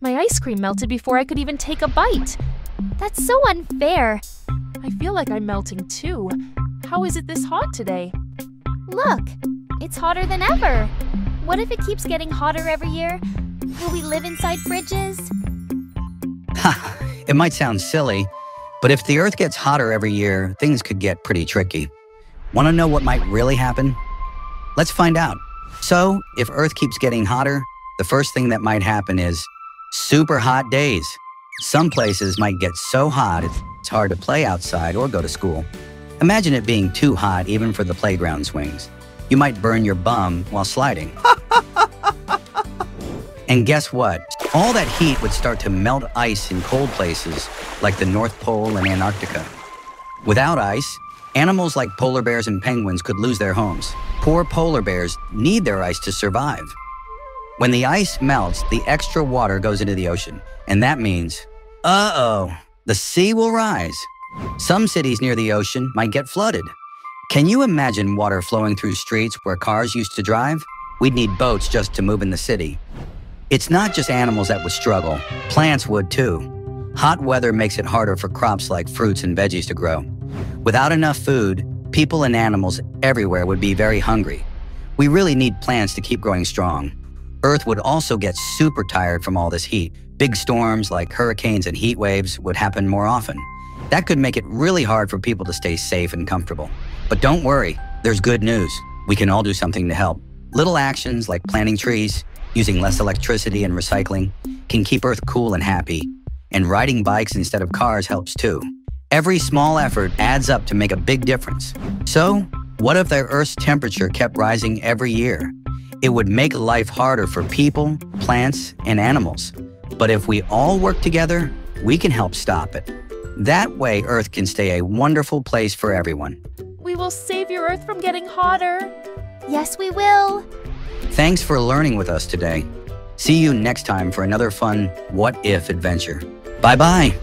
My ice cream melted before I could even take a bite. That's so unfair. I feel like I'm melting too. How is it this hot today? Look, it's hotter than ever. What if it keeps getting hotter every year? Will we live inside fridges? Ha, it might sound silly, but if the Earth gets hotter every year, things could get pretty tricky. Want to know what might really happen? Let's find out. So, if Earth keeps getting hotter, the first thing that might happen is super hot days. Some places might get so hot it's hard to play outside or go to school. Imagine it being too hot even for the playground swings. You might burn your bum while sliding. and guess what? All that heat would start to melt ice in cold places like the North Pole and Antarctica. Without ice, animals like polar bears and penguins could lose their homes. Poor polar bears need their ice to survive. When the ice melts, the extra water goes into the ocean, and that means, uh oh, the sea will rise. Some cities near the ocean might get flooded. Can you imagine water flowing through streets where cars used to drive? We'd need boats just to move in the city. It's not just animals that would struggle, plants would too. Hot weather makes it harder for crops like fruits and veggies to grow. Without enough food, people and animals everywhere would be very hungry. We really need plants to keep growing strong. Earth would also get super tired from all this heat. Big storms like hurricanes and heat waves would happen more often. That could make it really hard for people to stay safe and comfortable. But don't worry, there's good news. We can all do something to help. Little actions like planting trees, using less electricity and recycling can keep Earth cool and happy. And riding bikes instead of cars helps too. Every small effort adds up to make a big difference. So, what if the Earth's temperature kept rising every year? It would make life harder for people, plants, and animals. But if we all work together, we can help stop it. That way, Earth can stay a wonderful place for everyone. We will save your Earth from getting hotter. Yes, we will. Thanks for learning with us today. See you next time for another fun What If adventure. Bye bye.